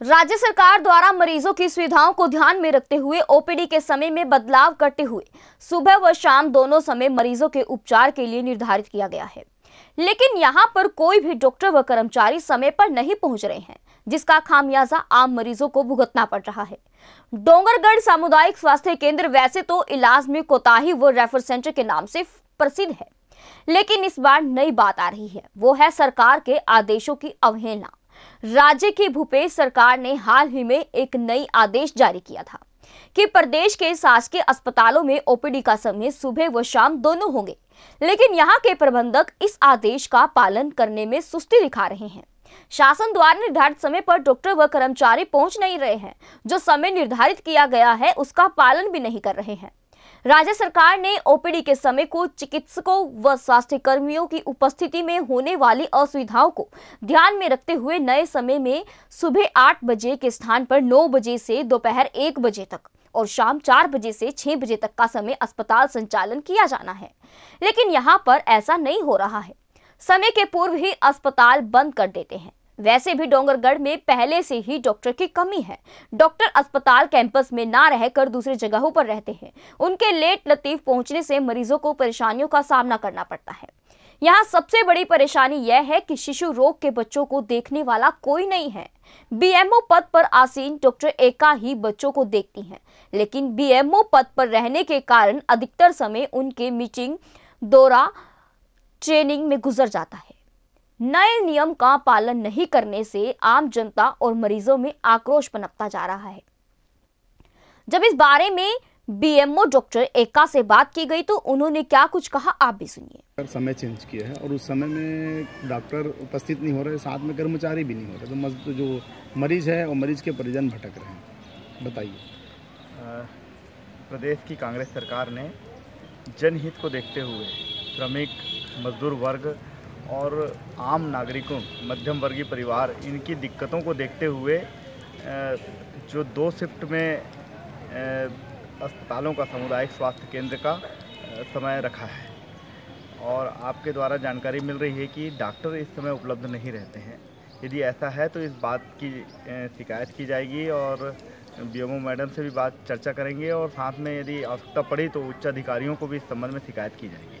राज्य सरकार द्वारा मरीजों की सुविधाओं को ध्यान में रखते हुए ओपीडी के समय में बदलाव करते हुए सुबह व शाम दोनों समय मरीजों के उपचार के लिए निर्धारित किया गया है। लेकिन यहाँ पर कोई भी डॉक्टर व कर्मचारी समय पर नहीं पहुँच रहे हैं, जिसका खामियाजा आम मरीजों को भुगतना पड़ रहा है। डोंगरगढ़ सामुदायिक स्वास्थ्य केंद्र वैसे तो इलाज में कोताही व रेफर सेंटर के नाम से प्रसिद्ध है, लेकिन इस बार नई बात आ रही है। वो है सरकार के आदेशों की अवहेलना। राज्य की भूपेश सरकार ने हाल ही में एक नई आदेश जारी किया था कि प्रदेश के शासकीय अस्पतालों में ओपीडी का समय सुबह व शाम दोनों होंगे। लेकिन यहाँ के प्रबंधक इस आदेश का पालन करने में सुस्ती दिखा रहे हैं। शासन द्वारा निर्धारित समय पर डॉक्टर व कर्मचारी पहुँच नहीं रहे हैं। जो समय निर्धारित किया गया है, उसका पालन भी नहीं कर रहे हैं। राज्य सरकार ने ओपीडी के समय को चिकित्सकों व स्वास्थ्य कर्मियों की उपस्थिति में होने वाली असुविधाओं को ध्यान में रखते हुए नए समय में सुबह आठ बजे के स्थान पर नौ बजे से दोपहर एक बजे तक और शाम चार बजे से छह बजे तक का समय अस्पताल संचालन किया जाना है। लेकिन यहाँ पर ऐसा नहीं हो रहा है। समय के पूर्व ही अस्पताल बंद कर देते हैं। वैसे भी डोंगरगढ़ में पहले से ही डॉक्टर की कमी है। डॉक्टर अस्पताल कैंपस में ना रहकर दूसरी जगहों पर रहते हैं। उनके लेट लतीफ पहुँचने से मरीजों को परेशानियों का सामना करना पड़ता है। यहाँ सबसे बड़ी परेशानी यह है कि शिशु रोग के बच्चों को देखने वाला कोई नहीं है। बीएमओ पद पर आसीन डॉक्टर एका ही बच्चों को देखती हैं, लेकिन बीएमओ पद पर रहने के कारण अधिकतर समय उनके मीटिंग, दौरा, ट्रेनिंग में गुजर जाता है। नए नियम का पालन नहीं करने से आम जनता और मरीजों में आक्रोश पनपता जा रहा है। जब इस बारे में बीएमओ डॉक्टर एका से बात की गई तो उन्होंने क्या कुछ कहा आप भी सुनिए। समय चेंज किया है और उस समय में डॉक्टर उपस्थित नहीं हो रहे साथ में कर्मचारी भी नहीं हो रहे तो मज तो जो मरीज़ है और मरीज़ के परिजन भटक रहे हैं। बताइए। प्रदेश की कांग्रेस सरकार ने जनहित को देखते हुए श्रमिक मजदूर वर्ग और आम नागरिकों मध्यम वर्गीय परिवार, इनकी दिक्कतों को देखते हुए जो दो शिफ्ट में अस्पतालों का, सामुदायिक स्वास्थ्य केंद्र का समय रखा है। और आपके द्वारा जानकारी मिल रही है कि डॉक्टर इस समय उपलब्ध नहीं रहते हैं। यदि ऐसा है तो इस बात की शिकायत की जाएगी और बी मैडम से भी बात चर्चा करेंगे और साथ में यदि आवश्यकता पड़ी तो उच्च अधिकारियों को भी इस संबंध में शिकायत की जाएगी।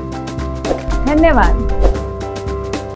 धन्यवाद।